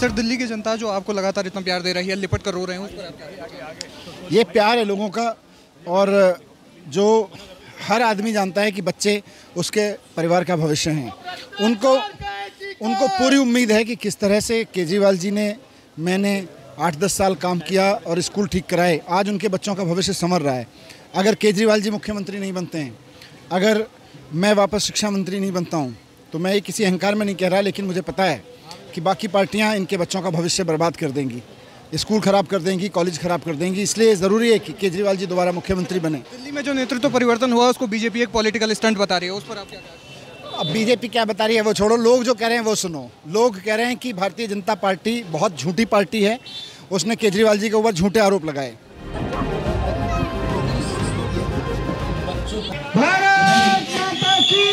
Sir, Delhi की जनता जो आपको लगातार इतना प्यार दे रही है, लिपट कर रो रहे हैं? ये प्यार है लोगों का और जो हर आदमी जानता है कि बच्चे उसके परिवार का भविष्य हैं उनको उनको पूरी उम्मीद है कि किस तरह से केजरीवाल जी ने, मैंने आठ दस साल काम किया और स्कूल ठीक कराए, आज उनके बच्चों का भविष्य संवर रहा है अगर केजरीवाल जी मुख्यमंत्री नहीं बनते हैं, अगर मैं वापस शिक्षा मंत्री नहीं बनता हूँ तो मैं ये किसी अहंकार में नहीं कह रहा, लेकिन मुझे पता है कि बाकी पार्टियाँ इनके बच्चों का भविष्य बर्बाद कर देंगी। स्कूल खराब कर देंगी कॉलेज खराब कर देंगी इसलिए ज़रूरी है कि केजरीवाल जी दोबारा मुख्यमंत्री बने। दिल्ली में जो नेतृत्व परिवर्तन हुआ उसको बीजेपी एक पॉलिटिकल स्टंट बता रही है उस पर आप क्या कहेंगे? अब बीजेपी क्या बता रही है वो छोड़ो लोग जो कह रहे हैं वो सुनो। लोग कह रहे हैं कि भारतीय जनता पार्टी बहुत झूठी पार्टी है उसने केजरीवाल जी के ऊपर झूठे आरोप लगाए। भारत माता की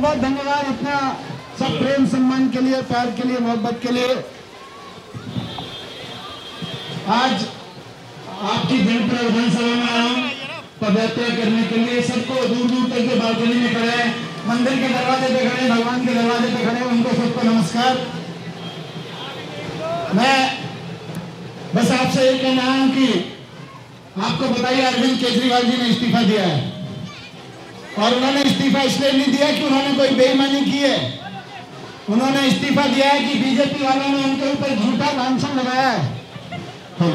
बहुत धन्यवाद इतना सब प्रेम सम्मान के लिए, प्यार के लिए, मोहब्बत के लिए। आज आपकी जनपद विधानसभा में आया हूँ। पदयात्रा करने के लिए सबको दूर दूर तक के बालकनी में खड़े हैं, मंदिर के दरवाजे पे खड़े भगवान के दरवाजे पे खड़े उनको सबको नमस्कार। मैं बस आपसे ये कहना हूँ कि आपको बताइए, अरविंद केजरीवाल जी ने इस्तीफा दिया है। और उन्होंने इस्तीफा इसलिए नहीं दिया कि उन्होंने कोई बेईमानी की है। उन्होंने इस्तीफा दिया है कि बीजेपी वालों ने उनके ऊपर झूठा लांछन लगाया है।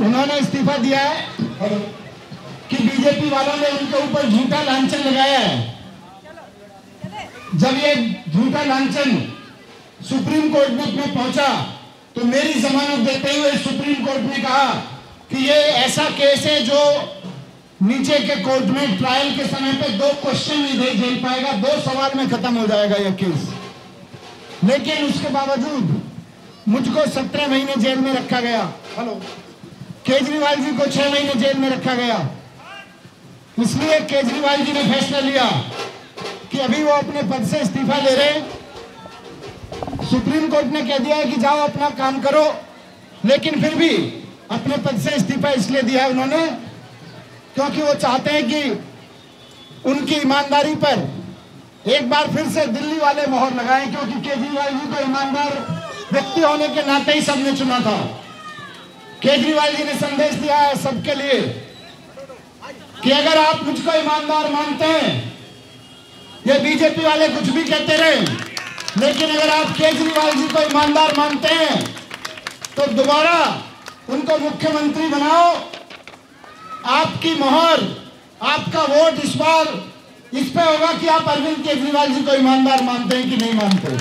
उन्होंने इस्तीफा दिया है कि बीजेपी वालों ने उनके ऊपर झूठा लांछन लगाया है। जब ये झूठा लांछन सुप्रीम कोर्ट में में पहुँचा तो मेरी जमानत देते हुए सुप्रीम कोर्ट ने कहा कि ये ऐसा केस है जो नीचे के कोर्ट में ट्रायल के समय पे दो क्वेश्चन नहीं दे झेल पाएगा, दो सवाल में खत्म हो जाएगा यह केस लेकिन उसके बावजूद मुझको सत्रह महीने जेल में रखा गया। हेलो केजरीवाल जी को छह महीने जेल में रखा गया। इसलिए केजरीवाल जी ने फैसला लिया कि अभी वो अपने पद से इस्तीफा दे रहे हैं। सुप्रीम कोर्ट ने कह दिया है कि जाओ अपना काम करो, लेकिन फिर भी अपने पद से इस्तीफा इसलिए दिया है उन्होंने क्योंकि वो चाहते हैं कि उनकी ईमानदारी पर एक बार फिर से दिल्ली वाले मोहर लगाएँ, क्योंकि केजरीवाल जी को ईमानदार व्यक्ति होने के नाते ही सबने चुना था। केजरीवाल जी ने संदेश दिया है सबके लिए कि अगर आप मुझको ईमानदार मानते हैं, ये बीजेपी वाले कुछ भी कहते रहे, लेकिन अगर आप केजरीवाल जी को ईमानदार मानते हैं तो दोबारा उनको मुख्यमंत्री बनाओ आपकी मोहर, आपका वोट इस बार, इस पे होगा कि आप अरविंद केजरीवाल जी को ईमानदार मानते हैं कि नहीं मानते?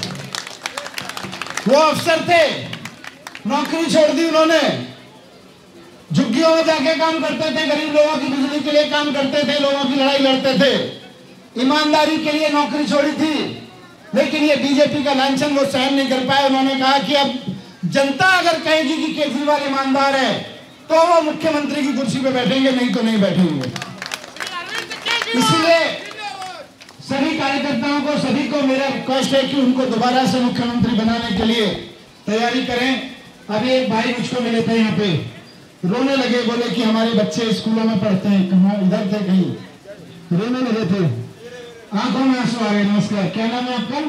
वो अफसर थे, नौकरी छोड़ दी उन्होंने। झुग्गियों में जाके काम करते थे, गरीब लोगों की बिजली के लिए काम करते थे, लोगों की लड़ाई लड़ते थे। ईमानदारी के लिए नौकरी छोड़ी थी, लेकिन ये बीजेपी का लांछन वो सहन नहीं कर पाए। उन्होंने कहा कि अब जनता अगर कहेगी कि केजरीवाल ईमानदार है तो वो मुख्यमंत्री की कुर्सी पे बैठेंगे, नहीं तो नहीं बैठेंगे। इसलिए सभी कार्यकर्ताओं को, सभी को मेरा रिक्वेस्ट है कि उनको दोबारा से मुख्यमंत्री बनाने के लिए तैयारी करें। अभी एक भाई मुझको मिले थे यहाँ पे। रोने लगे, बोले कि हमारे बच्चे स्कूलों में पढ़ते हैं। कहा? इधर थे कहीं। रोने लगे थे। आँखों में आँसू आ गए नमस्कार। क्या नाम है आपका?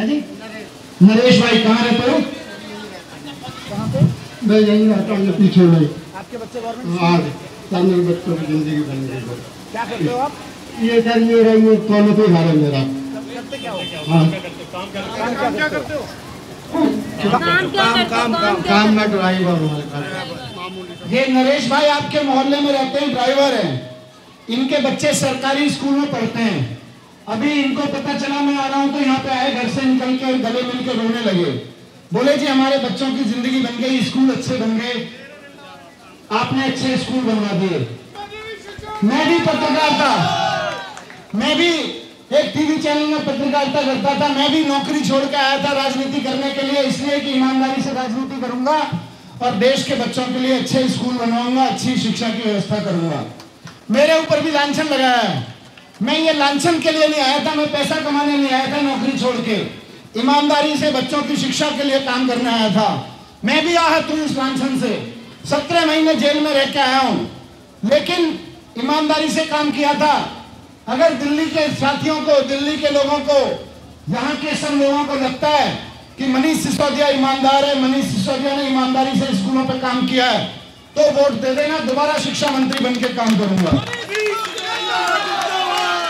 है जी? नरेश भाई, कहाँ रहते हो? मैं यही रहता हूँ पीछे में। आपके बच्चे गवर्नमेंट आज सामने बच्चों की ज़िंदगी बन गई क्या करते हो आप? ये सर ये रही ये कॉलेज पे घर है मेरा। करते क्या हो? हाँ। काम क्या करते हो? काम क्या काम काम में। ड्राइवर हूँ ये नरेश भाई आपके मोहल्ले में रहते हैं ड्राइवर हैं। इनके बच्चे सरकारी स्कूल में पढ़ते हैं। अभी इनको पता चला मैं आ रहा हूँ तो यहाँ पे आए घर से निकल के गले मिल के रोने लगे। बोले जी, हमारे बच्चों की ज़िंदगी बन गई, स्कूल अच्छे बन गए। आपने अच्छे स्कूल बनवा दिए। मैं भी पत्रकार था। मैं भी एक टीवी चैनल में पत्रकारिता करता था। मैं भी नौकरी छोड़ के आया था राजनीति करने के लिए, इसलिए कि ईमानदारी से राजनीति करूँगा और देश के बच्चों के लिए अच्छे स्कूल बनवाऊँगा, अच्छी शिक्षा की व्यवस्था करूँगा। मेरे ऊपर भी लांछन लगाया है। मैं ये लांछन के लिए नहीं आया था, मैं पैसा कमाने नहीं आया था नौकरी छोड़ के। ईमानदारी से बच्चों की शिक्षा के लिए काम करने आया था। मैं भी आहत हूँ इस लांछन से। सत्रह महीने जेल में रह के आया हूँ। लेकिन ईमानदारी से काम किया था। अगर दिल्ली के साथियों को, दिल्ली के लोगों को, यहाँ के सब लोगों को लगता है कि मनीष सिसोदिया ईमानदार है, मनीष सिसोदिया ने ईमानदारी से स्कूलों पर काम किया है तो वोट दे देना, दोबारा शिक्षा मंत्री बन के काम करूँगा।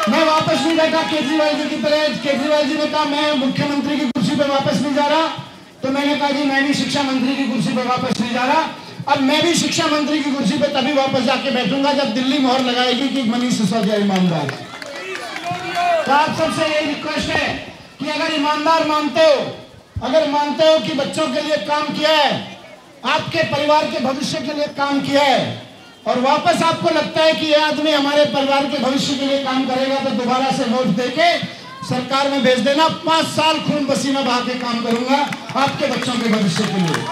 मैं वापस नहीं बैठा केजरीवाल जी की तरह। केजरीवाल जी ने कहा, मैं मुख्यमंत्री की कुर्सी पर वापस नहीं जा रहा। तो मैंने कहा, जी, मैं भी शिक्षा मंत्री की कुर्सी पर वापस नहीं जा रहा। अब मैं भी शिक्षा मंत्री की कुर्सी पर तभी वापस जाके बैठूँगा जब दिल्ली मोहर लगाएगी कि मनीष सिसोदिया ईमानदार है। तो आप सबसे यही रिक्वेस्ट है कि अगर ईमानदार मानते हो, अगर मानते हो कि बच्चों के लिए काम किया है, आपके परिवार के भविष्य के लिए काम किया है और वापस आपको लगता है कि यह आदमी हमारे परिवार के भविष्य के लिए काम करेगा तो दोबारा से वोट देके सरकार में भेज देना। पाँच साल खून पसीना बहा के काम करूँगा आपके बच्चों के भविष्य के लिए।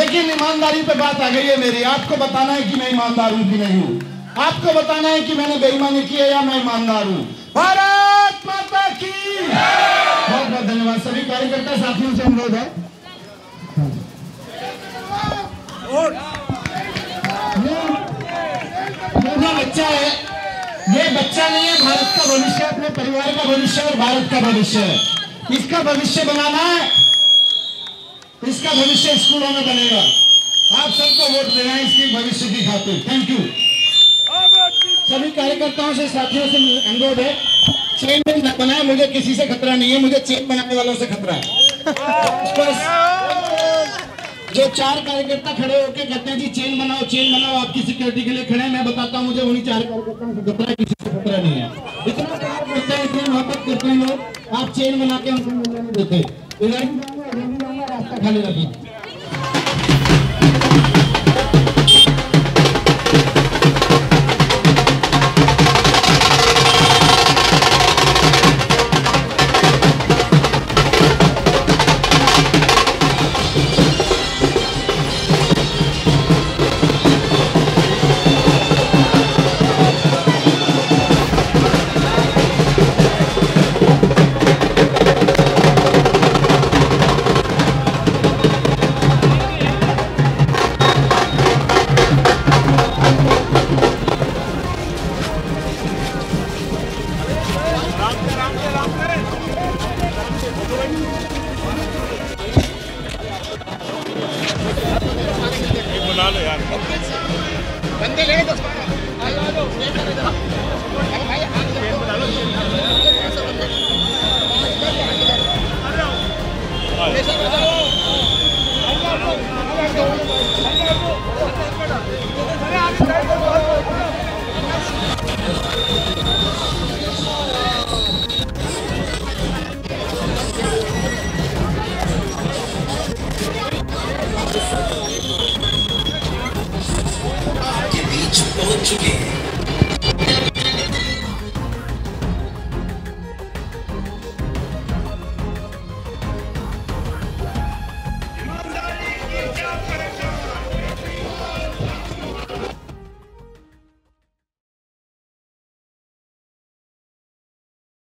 लेकिन ईमानदारी पे बात आ गई है मेरी। आपको बताना है कि मैं ईमानदार हूँ कि नहीं हूँ? आपको बताना है कि मैंने बेईमानी की है या मैं ईमानदार हूँ? भारत माता की। बहुत बहुत धन्यवाद। सभी कार्यकर्ता, साथियों से अनुरोध है। बच्चा है। ये बच्चा नहीं है, भारत का भविष्य अपने परिवार का भविष्य और भारत का भविष्य है। इसका भविष्य बनाना है। इसका भविष्य स्कूलों में बनेगा। आप सबको वोट देना है इसके भविष्य की खातिर। थैंक यू सभी कार्यकर्ताओं से, साथियों से अनुरोध है। चेन में बनाए, मुझे किसी से खतरा नहीं है, मुझे चेन बनाने वालों से खतरा है। जो चार कार्यकर्ता खड़े होके कहते हैं, जी चेन बनाओ चेन बनाओ, आपकी सिक्योरिटी के लिए खड़े मैं बताता हूँ, मुझे उन्हीं चार कार्यकर्ता से किसी से खतरा नहीं है। इतना प्यार करते हैं इतनी मोहब्बत करते हैं लोग, आप चेन बना के हमको मिलने नहीं देते इधर रास्ता खाली रखिए देने दो